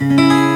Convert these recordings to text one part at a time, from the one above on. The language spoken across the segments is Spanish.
Música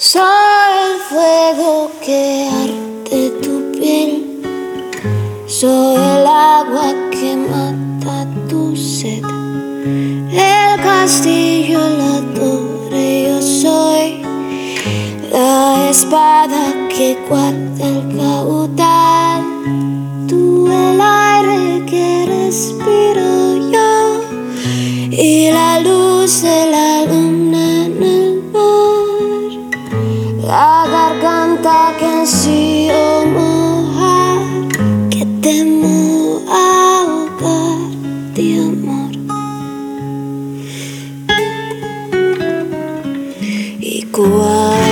Soy el fuego que arde tu piel, soy el agua que mata tu sed, el castillo, la torre, yo soy. La espada que guarda el caudal, tú el aire que respiro yo. Y la luz de la la garganta que sí o que temo ahogar de amor. Y cuál